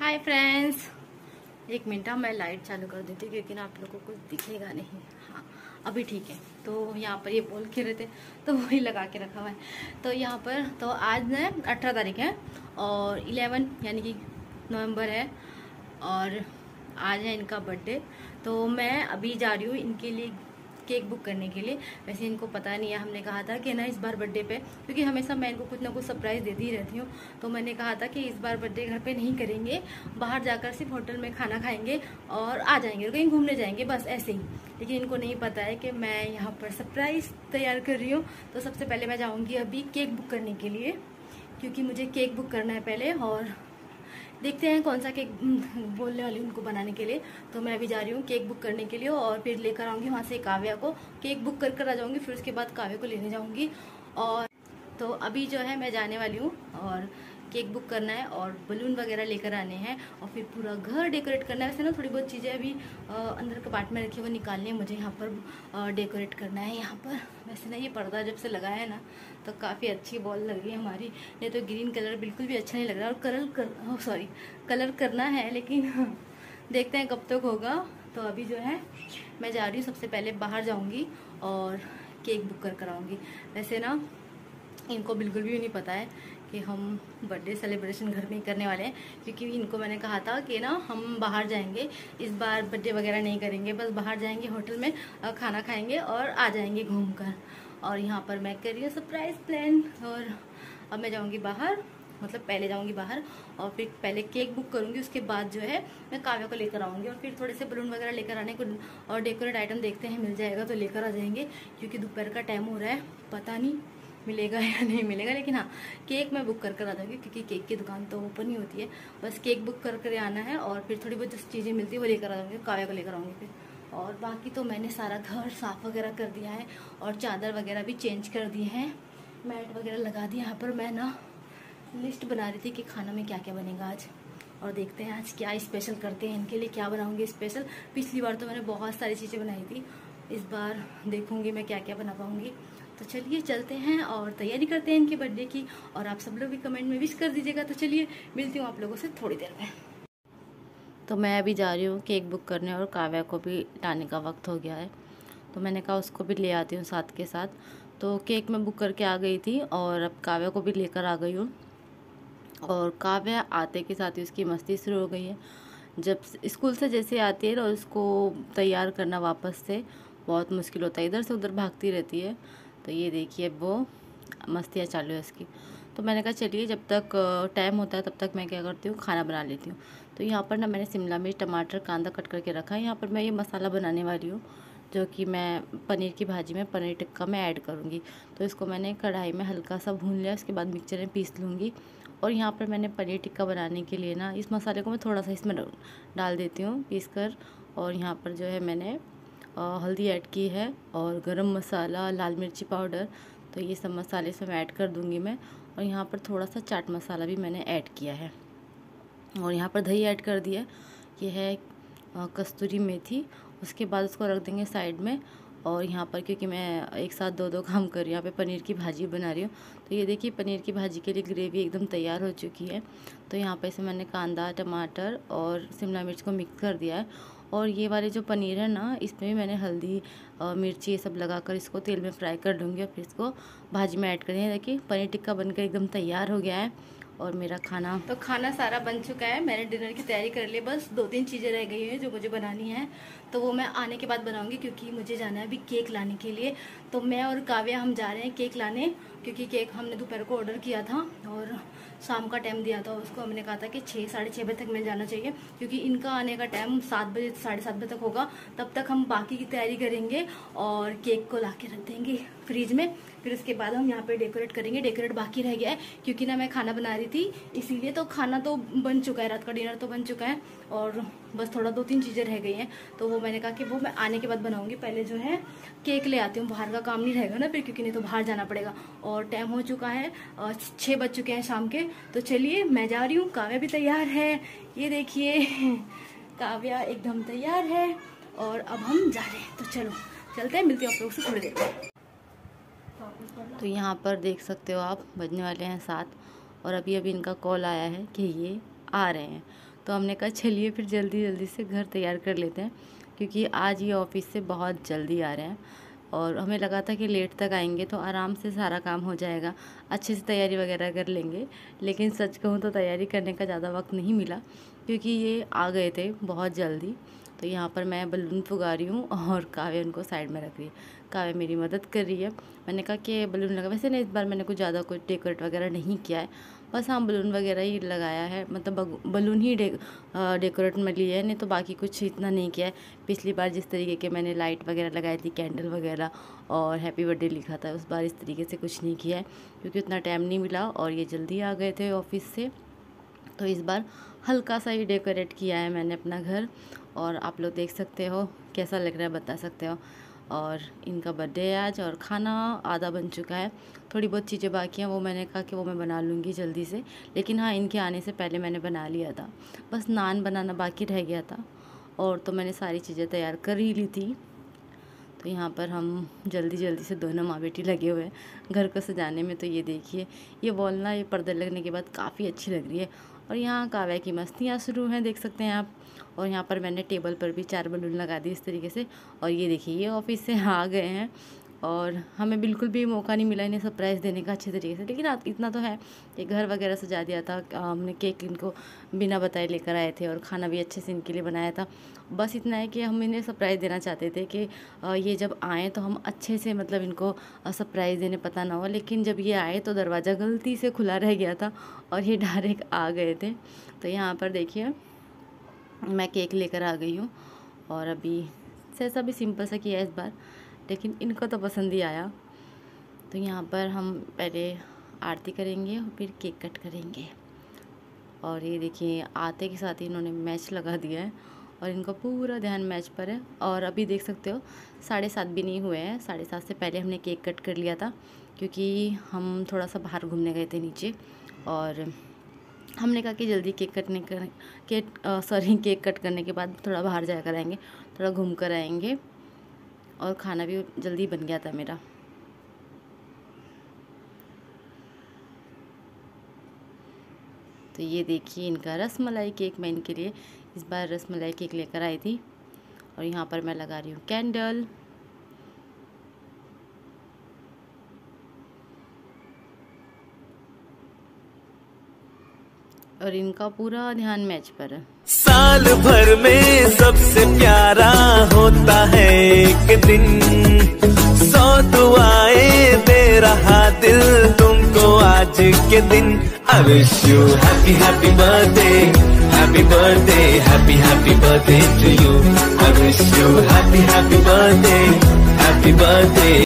Hi friends एक minute हाँ, मैं लाइट चालू कर देती हूँ क्योंकि ना आप लोगों को कुछ दिखेगा नहीं। हाँ अभी ठीक है। तो यहाँ पर ये बोल के रहे थे तो वही लगा के रखा हुआ है। तो यहाँ पर तो आज ना अठारह तारीख है और इलेवन यानी कि नवंबर है और आज है इनका बर्थडे तो मैं अभी जा रही हूँ इनके लिए केक बुक करने के लिए। वैसे इनको पता नहीं है, हमने कहा था कि ना इस बार बर्थडे पे, क्योंकि हमेशा मैं इनको कुछ ना कुछ सरप्राइज़ देती ही रहती हूँ। तो मैंने कहा था कि इस बार बर्थडे घर पे नहीं करेंगे, बाहर जाकर सिर्फ़ होटल में खाना खाएँगे और आ जाएँगे और कहीं घूमने जाएँगे, बस ऐसे ही। लेकिन इनको नहीं पता है कि मैं यहाँ पर सरप्राइज़ तैयार कर रही हूँ। तो सबसे पहले मैं जाऊँगी अभी केक बुक करने के लिए, क्योंकि मुझे केक बुक करना है पहले और देखते हैं कौन सा केक बोलने वाली उनको बनाने के लिए। तो मैं अभी जा रही हूँ केक बुक करने के लिए और फिर लेकर आऊँगी वहाँ से काव्या को। केक बुक कर कर आ जाऊँगी, फिर उसके बाद काव्या को लेने जाऊँगी। और तो अभी जो है मैं जाने वाली हूँ और केक बुक करना है और बलून वगैरह लेकर आने हैं और फिर पूरा घर डेकोरेट करना है। वैसे ना थोड़ी बहुत चीज़ें अभी अंदर कपाट में रखी वो निकालनी है। मुझे यहाँ पर डेकोरेट करना है यहाँ पर। वैसे ना ये पर्दा जब से लगाया है ना तो काफ़ी अच्छी बॉल लग रही है हमारी। नहीं तो ग्रीन कलर बिल्कुल भी अच्छा नहीं लग रहा। और कलर कर सॉरी कलर करना है, लेकिन देखते हैं कब तक होगा। तो अभी जो है, मैं जा रही हूँ। सबसे पहले बाहर जाऊँगी और केक बुक कर, कराऊँगी। वैसे ना, इनको बिल्कुल भी नहीं पता है कि हम बर्थडे सेलिब्रेशन घर में ही करने वाले हैं, क्योंकि इनको मैंने कहा था कि ना, हम बाहर जाएँगे, इस बार बर्थडे वगैरह नहीं करेंगे, बस बाहर जाएँगे होटल में खाना खाएँगे और आ जाएँगे घूमकर। और यहाँ पर मैं कर रही हूँ सरप्राइज़ प्लान और अब मैं जाऊँगी बाहर मतलब पहले जाऊँगी बाहर, और फिर पहले केक बुक करूँगी, उसके बाद जो है, मैं काव्या को लेकर आऊँगी, और फिर थोड़े से बलून वगैरह लेकर आने को, और डेकोरेट आइटम देखते हैं, मिल जाएगा तो लेकर आ जाएँगे, क्योंकि दोपहर का टाइम हो रहा है, पता नहीं। मिलेगा या नहीं मिलेगा, लेकिन हाँ केक मैं बुक कर कर आ जाऊँगी क्योंकि केक की दुकान तो ओपन ही होती है। बस केक बुक कर कर आना है और फिर थोड़ी बहुत जो चीज़ें मिलती है, वो लेकर आ जाऊँगी, काव्या को लेकर आऊँगी फिर। और बाकी तो मैंने सारा घर साफ़ वगैरह कर दिया है और चादर वगैरह भी चेंज कर दिए हैं। मैट वगैरह लगा दिया यहाँ पर मैं ना लिस्ट बना रही थी कि खाना में क्या क्या बनेगा आज। और देखते हैं आज क्या स्पेशल करते हैं, इनके लिए क्या बनाऊँगी स्पेशल पिछली बार तो मैंने बहुत सारी चीज़ें बनाई थी, इस बार देखूँगी मैं क्या क्या बना पाऊँगी। तो चलिए चलते हैं और तैयारी करते हैं इनके बर्थडे की और आप सब लोग भी कमेंट में विश कर दीजिएगा। तो चलिए मिलती हूँ आप लोगों से थोड़ी देर में। तो मैं अभी जा रही हूँ केक बुक करने और काव्या को भी लाने का वक्त हो गया है। तो मैंने कहा उसको भी ले आती हूँ साथ के साथ। तो केक मैं बुक करके आ गई थी और अब काव्या को भी लेकर आ गई हूँ। और काव्या आते के साथ ही उसकी मस्ती शुरू हो गई है। जब स्कूल से जैसे आती है तो उसको तैयार करना वापस से बहुत मुश्किल होता है। इधर से उधर भागती रहती है। तो ये देखिए वो मस्तियाँ चालू है इसकी। तो मैंने कहा, चलिए, जब तक टाइम होता है, तब तक मैं क्या करती हूँ, खाना बना लेती हूँ। तो यहाँ पर ना मैंने शिमला मिर्च, टमाटर, कांदा कट करके रखा है। यहाँ पर मैं ये मसाला बनाने वाली हूँ, जो कि मैं पनीर की भाजी में, पनीर टिक्का में ऐड करूँगी। तो इसको मैंने कढ़ाई में हल्का सा भून लिया उसके बाद मिक्सचर में पीस लूँगी। और यहाँ पर मैंने पनीर टिक्का बनाने के लिए ना, इस मसाले को मैं थोड़ा सा इसमें डाल देती हूँ पीस कर और यहाँ पर जो है मैंने हल्दी ऐड की है और गरम मसाला, लाल मिर्ची पाउडर तो ये सब मसाले इसमें ऐड कर दूँगी मैं। और यहाँ पर थोड़ा सा चाट मसाला भी मैंने ऐड किया है। और यहाँ पर दही ऐड कर दिया ये है कस्तूरी मेथी। उसके बाद उसको रख देंगे साइड में। और यहाँ पर क्योंकि मैं एक साथ दो दो काम कर रही हूँ, यहाँ पे पनीर की भाजी बना रही हूँ। तो ये देखिए, पनीर की भाजी के लिए ग्रेवी एकदम तैयार हो चुकी है। तो यहाँ पर इसे मैंने कांदा, टमाटर और शिमला मिर्च को मिक्स कर दिया है। और ये वाले जो पनीर है ना, इसमें भी मैंने हल्दी मिर्ची ये सब लगा कर इसको तेल में फ्राई कर दूँगी और फिर इसको भाजी में ऐड कर करेंगे देखिए, पनीर टिक्का बनकर एकदम तैयार हो गया है। और मेरा खाना। तो खाना सारा बन चुका है। मैंने डिनर की तैयारी कर ली। बस दो तीन चीज़ें रह गई हैं जो मुझे बनानी है। तो वो मैं आने के बाद बनाऊँगी क्योंकि मुझे जाना है अभी केक लाने के लिए। तो मैं और काव्या हम जा रहे हैं केक लाने क्योंकि केक हमने दोपहर को ऑर्डर किया था और शाम का टाइम दिया था, उसको हमने कहा था कि छः साढ़े छः बजे तक मिल जाना चाहिए, क्योंकि इनका आने का टाइम सात बजे साढ़े सात बजे तक होगा। तब तक हम बाकी की तैयारी करेंगे और केक को ला के रख देंगे फ्रिज में। फिर उसके बाद हम यहाँ पे डेकोरेट करेंगे। डेकोरेट बाकी रह गया है, क्योंकि ना मैं खाना बना रही थी, इसीलिए तो खाना तो बन चुका है, रात का डिनर तो बन चुका है और बस थोड़ा दो तीन चीज़ें रह गई हैं। तो वो मैंने कहा कि वो मैं आने के बाद बनाऊँगी। पहले जो है, केक ले आती हूँ। बाहर का काम नहीं रहेगा ना फिर, क्योंकि नहीं तो बाहर जाना पड़ेगा। और टाइम हो चुका है छः बज चुके हैं शाम के। तो चलिए, मैं जा रही हूँ। काव्या भी तैयार है। ये देखिए, काव्या एकदम तैयार है। और अब हम जा रहे हैं। तो चलो, चलते हैं, मिलते हैं आप लोग से थोड़ी देर तो यहाँ पर देख सकते हो आप, बजने वाले हैं साथ और अभी अभी इनका कॉल आया है कि ये आ रहे हैं। तो हमने कहा, चलिए फिर जल्दी जल्दी से घर तैयार कर लेते हैं, क्योंकि आज ये ऑफ़िस से बहुत जल्दी आ रहे हैं और हमें लगा था कि लेट तक आएँगे तो आराम से सारा काम हो जाएगा, अच्छे से तैयारी वगैरह कर लेंगे, लेकिन सच कहूँ तो तैयारी करने का ज़्यादा वक्त नहीं मिला, क्योंकि ये आ गए थे बहुत जल्दी तो यहाँ पर मैं बलून फुगा रही हूँ और काव्य उनको साइड में रख रही है। काव्य मेरी मदद कर रही है। मैंने कहा कि बलून लगा, वैसे नहीं, इस बार मैंने कुछ ज़्यादा कुछ डेकोरेट वगैरह नहीं किया है बस हाँ बलून वगैरह ही लगाया है मतलब बलून ही डे, डेकोरेट में लिया है नहीं तो बाकी कुछ इतना नहीं किया है। पिछली बार जिस तरीके के मैंने लाइट वगैरह लगाई थी कैंडल वगैरह और हैप्पी बर्थडे लिखा था उस बार इस तरीके से कुछ नहीं किया है क्योंकि उतना टाइम नहीं मिला और ये जल्दी आ गए थे ऑफ़िस से। तो इस बार हल्का सा ही डेकोरेट किया है मैंने अपना घर और आप लोग देख सकते हो कैसा लग रहा है बता सकते हो। और इनका बर्थडे है आज और खाना आधा बन चुका है। थोड़ी बहुत चीज़ें बाकी हैं, वो मैंने कहा कि वो मैं बना लूँगी जल्दी से। लेकिन हाँ इनके आने से पहले मैंने बना लिया था। बस नान बनाना बाकी रह गया था और तो मैंने सारी चीज़ें तैयार कर ही ली थी। तो यहाँ पर हम जल्दी जल्दी से दोनों माँ बेटी लगे हुए हैं। घर को सजाने में तो ये देखिए, ये वॉल ना, ये पर्दे लगने के बाद काफ़ी अच्छी लग रही है। और यहाँ काव्या की मस्तियाँ शुरू हैं, देख सकते हैं आप। और यहाँ पर मैंने टेबल पर भी चार बलून लगा दी इस तरीके से। और ये देखिए, ये ऑफ़िस से आ गए हैं। और हमें बिल्कुल भी मौका नहीं मिला इन्हें सरप्राइज़ देने का अच्छे तरीके से। लेकिन इतना तो है कि घर वगैरह सजा दिया था हमने केक इनको बिना बताए लेकर आए थे और खाना भी अच्छे से इनके लिए बनाया था। बस इतना है कि हम इन्हें सरप्राइज़ देना चाहते थे कि ये जब आएँ तो हम अच्छे से मतलब इनको सरप्राइज़ देने पता ना हो। लेकिन जब ये आए तो दरवाज़ा गलती से खुला रह गया था और ये डायरेक्ट आ गए थे। तो यहाँ पर देखिए, मैं केक लेकर आ गई हूँ और अभी ऐसा भी सिंपल सा किया इस बार। लेकिन इनको तो पसंद ही आया। तो यहाँ पर हम पहले आरती करेंगे और फिर केक कट करेंगे। और ये देखिए, आते के साथ ही इन्होंने मैच लगा दिया है और इनका पूरा ध्यान मैच पर है। और अभी देख सकते हो, साढ़े सात भी नहीं हुए हैं। साढ़े सात से पहले हमने केक कट कर लिया था, क्योंकि हम थोड़ा सा बाहर घूमने गए थे नीचे। और हमने कहा कि जल्दी केक कटने कर केक सॉरी केक कट करने के बाद थोड़ा बाहर जा कर आएँगे थोड़ा घूम कर आएँगे। और खाना भी जल्दी बन गया था मेरा। तो ये देखिए इनका रस मलाई केक मैं इनके लिए इस बार रस मलाई केक लेकर आई थी और यहाँ पर मैं लगा रही हूँ कैंडल। और इनका पूरा ध्यान मैच पर साल भर में सबसे प्यारा होता है एक दिन। सौ दुआए दे रहा दिल तुमको आज के दिन। I wish you happy happy birthday happy birthday happy happy birthday to you happy happy birthday happy birthday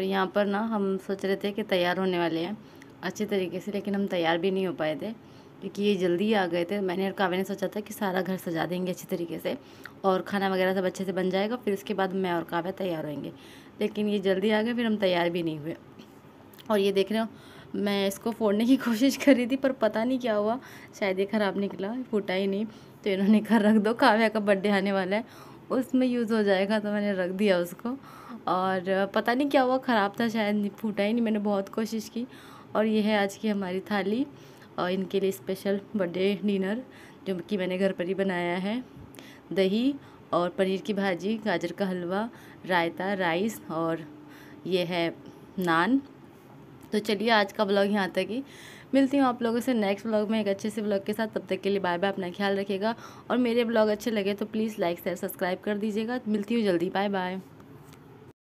और यहाँ पर ना हम सोच रहे थे कि तैयार होने वाले हैं, अच्छे तरीके से, लेकिन हम तैयार भी नहीं हो पाए थे, क्योंकि ये जल्दी आ गए थे। मैंने और काव्य ने सोचा था कि सारा घर सजा देंगे अच्छे तरीके से, और खाना वगैरह सब अच्छे से बन जाएगा, फिर उसके बाद मैं और काव्य तैयार होंगे। लेकिन ये जल्दी आ गए, फिर हम तैयार भी नहीं हुए। और ये देख रहे हो, मैं इसको फोड़ने की कोशिश कर रही थी, पर पता नहीं क्या हुआ। शायद ये ख़राब निकला, फूटा ही नहीं तो इन्होंने घर रख दो, काव्या का बर्थडे आने वाला है उसमें यूज़ हो जाएगा तो मैंने रख दिया उसको। और पता नहीं क्या हुआ, ख़राब था शायद फूटा ही नहीं, मैंने बहुत कोशिश की। और ये है आज की हमारी थाली और इनके लिए स्पेशल बर्थडे डिनर जो कि मैंने घर पर ही बनाया है। दही और पनीर की भाजी, गाजर का हलवा, रायता राइस और ये है नान। तो चलिए आज का ब्लॉग यहाँ तक ही। मिलती हूँ आप लोगों से नेक्स्ट ब्लॉग में एक अच्छे से ब्लॉग के साथ। तब तक के लिए बाय बाय अपना ख्याल रखिएगा। और मेरे ब्लॉग अच्छे लगे तो प्लीज़ लाइक शेयर सब्सक्राइब कर दीजिएगा। मिलती हूँ जल्दी। Bye bye